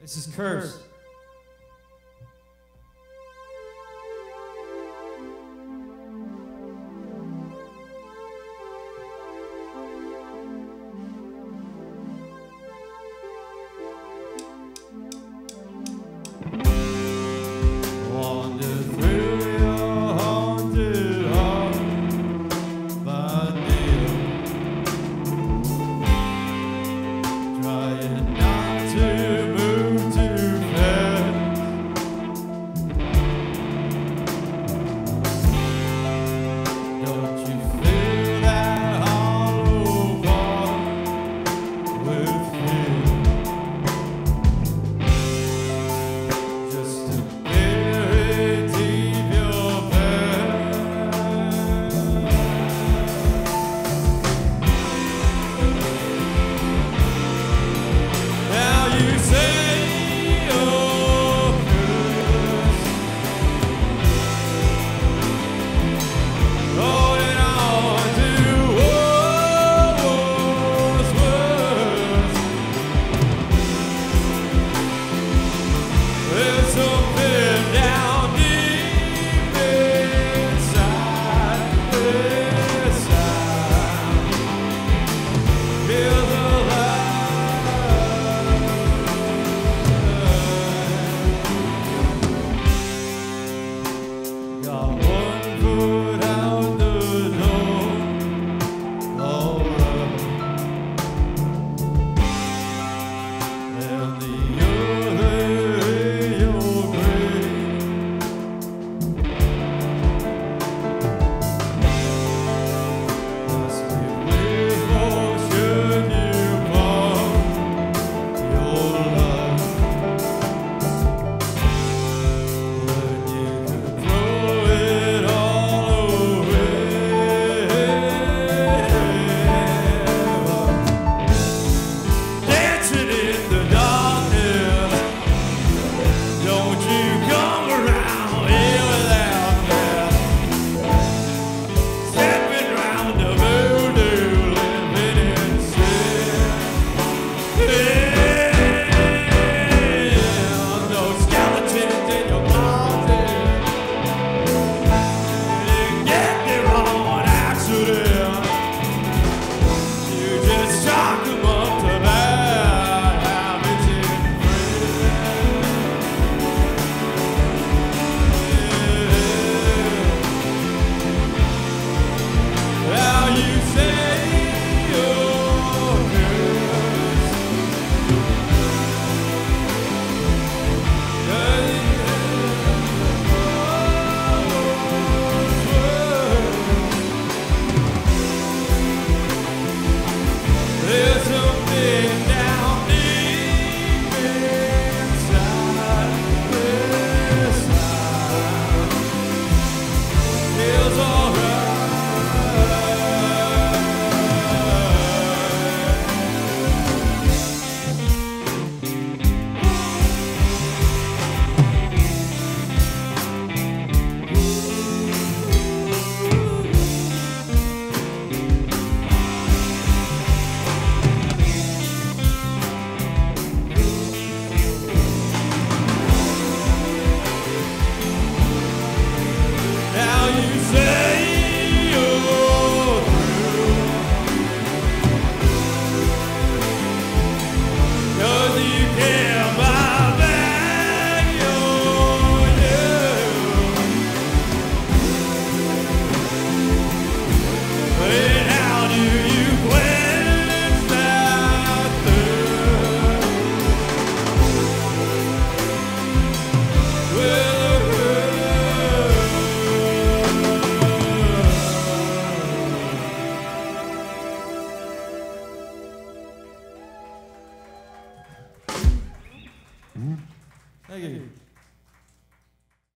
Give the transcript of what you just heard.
This is Curse. God.